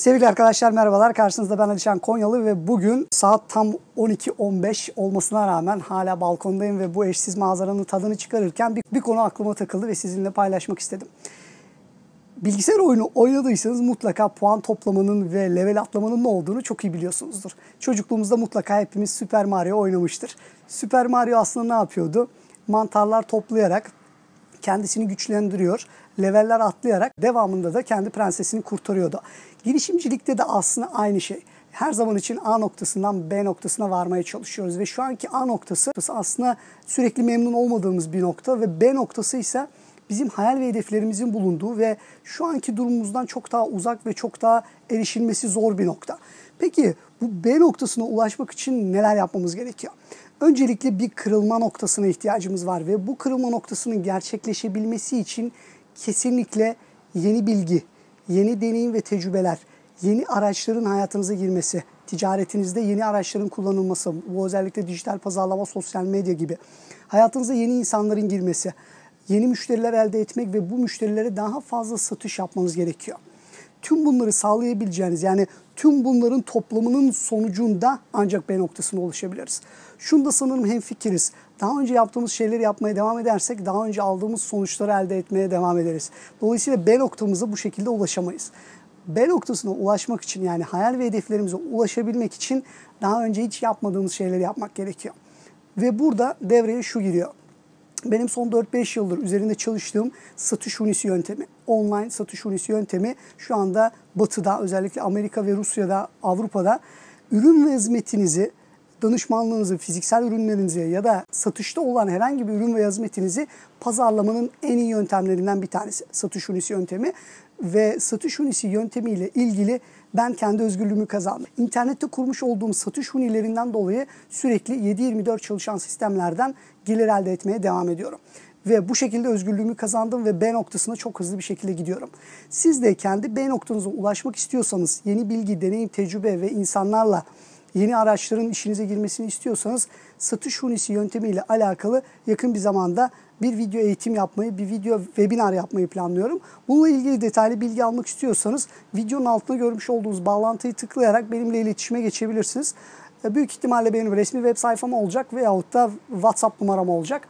Sevgili arkadaşlar merhabalar. Karşınızda ben Alişan Konyalı ve bugün saat tam 12.15 olmasına rağmen hala balkondayım ve bu eşsiz manzaranın tadını çıkarırken bir, bir konu aklıma takıldı ve sizinle paylaşmak istedim. Bilgisayar oyunu oynadıysanız mutlaka puan toplamanın ve level atlamanın ne olduğunu çok iyi biliyorsunuzdur. Çocukluğumuzda mutlaka hepimiz Super Mario oynamıştır. Super Mario aslında ne yapıyordu? Mantarlar toplayarak kendisini güçlendiriyor. Leveller atlayarak devamında da kendi prensesini kurtarıyordu. Girişimcilikte de aslında aynı şey. Her zaman için A noktasından B noktasına varmaya çalışıyoruz ve şu anki A noktası aslında sürekli memnun olmadığımız bir nokta ve B noktası ise bizim hayal ve hedeflerimizin bulunduğu ve şu anki durumumuzdan çok daha uzak ve çok daha erişilmesi zor bir nokta. Peki bu B noktasına ulaşmak için neler yapmamız gerekiyor? Öncelikle bir kırılma noktasına ihtiyacımız var ve bu kırılma noktasının gerçekleşebilmesi için kesinlikle yeni bilgi, yeni deneyim ve tecrübeler, yeni araçların hayatınıza girmesi, ticaretinizde yeni araçların kullanılması, bu özellikle dijital pazarlama, sosyal medya gibi hayatınıza yeni insanların girmesi, yeni müşteriler elde etmek ve bu müşterilere daha fazla satış yapmanız gerekiyor. Tüm bunları sağlayabileceğiniz yani tüm bunların toplamının sonucunda ancak B noktasına ulaşabiliriz. Şunda sanırım hemfikiriz. Daha önce yaptığımız şeyleri yapmaya devam edersek daha önce aldığımız sonuçları elde etmeye devam ederiz. Dolayısıyla B noktamıza bu şekilde ulaşamayız. B noktasına ulaşmak için yani hayal ve hedeflerimize ulaşabilmek için daha önce hiç yapmadığımız şeyleri yapmak gerekiyor. Ve burada devreye şu giriyor. Benim son 4-5 yıldır üzerinde çalıştığım satış hunisi yöntemi, online satış hunisi yöntemi şu anda batıda özellikle Amerika ve Rusya'da, Avrupa'da ürün ve hizmetinizi danışmanlığınızı, fiziksel ürünlerinizi ya da satışta olan herhangi bir ürün ve hizmetinizi pazarlamanın en iyi yöntemlerinden bir tanesi satış hunisi yöntemi ve satış hunisi yöntemiyle ilgili ben kendi özgürlüğümü kazandım. İnternette kurmuş olduğum satış hunilerinden dolayı sürekli 7-24 çalışan sistemlerden gelir elde etmeye devam ediyorum. Ve bu şekilde özgürlüğümü kazandım ve B noktasına çok hızlı bir şekilde gidiyorum. Siz de kendi B noktanıza ulaşmak istiyorsanız yeni bilgi, deneyim, tecrübe ve insanlarla yeni araçların işinize girmesini istiyorsanız satış hunisi yöntemiyle alakalı yakın bir zamanda bir video eğitim yapmayı, bir video webinar yapmayı planlıyorum. Bununla ilgili detaylı bilgi almak istiyorsanız videonun altında görmüş olduğunuz bağlantıyı tıklayarak benimle iletişime geçebilirsiniz. E, büyük ihtimalle benim resmi web sayfam olacak veyahut da WhatsApp numaram olacak.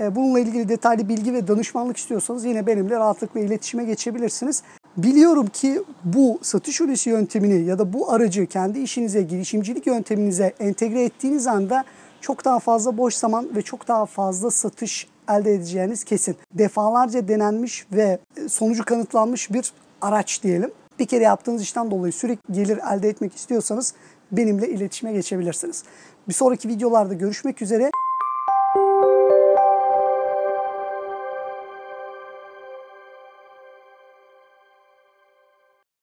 E, bununla ilgili detaylı bilgi ve danışmanlık istiyorsanız yine benimle rahatlıkla iletişime geçebilirsiniz. Biliyorum ki bu satış ürünü yöntemini ya da bu aracı kendi işinize, girişimcilik yönteminize entegre ettiğiniz anda çok daha fazla boş zaman ve çok daha fazla satış elde edeceğiniz kesin. Defalarca denenmiş ve sonucu kanıtlanmış bir araç diyelim. Bir kere yaptığınız işten dolayı sürekli gelir elde etmek istiyorsanız benimle iletişime geçebilirsiniz. Bir sonraki videolarda görüşmek üzere.